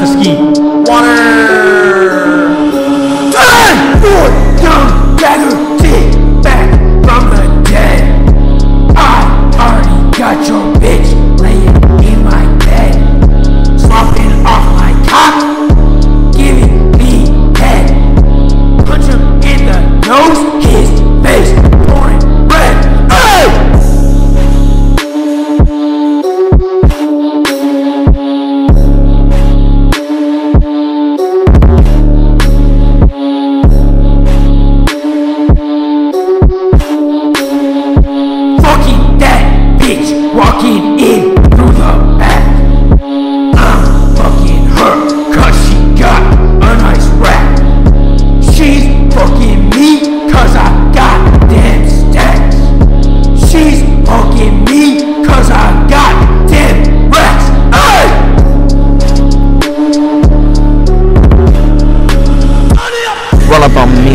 The ski.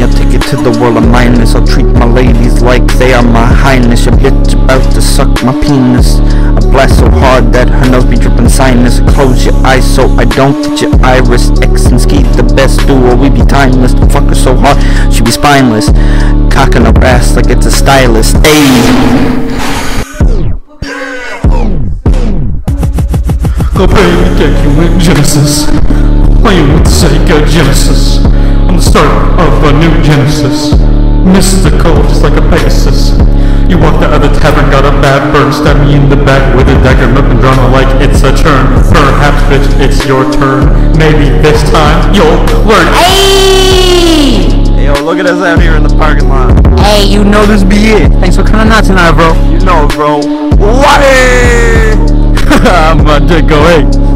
I'll take it to the world of minus. I'll treat my ladies like they are my highness. Your bitch about to suck my penis. I blast so hard that her nose be dripping sinus. Close your eyes so I don't get your iris. X and Ski, the best duo, we be timeless. Fuck her so hard, she be spineless. Cocking her ass like it's a stylus. Ayy. Baby, get you in Jenesis. Playing with Sega of a new Genesis. Mystical, just like a Pegasus. You walked out of the tavern, got a bad burn, stabbed me in the back with a dagger, milking drama like it's a turn. Perhaps, bitch, it's your turn. Maybe this time you'll learn. Hey, yo, look at us out here in the parking lot. Hey, you know this be it. Thanks for coming out tonight, bro. You know, bro. Water! I'm about to go, hey.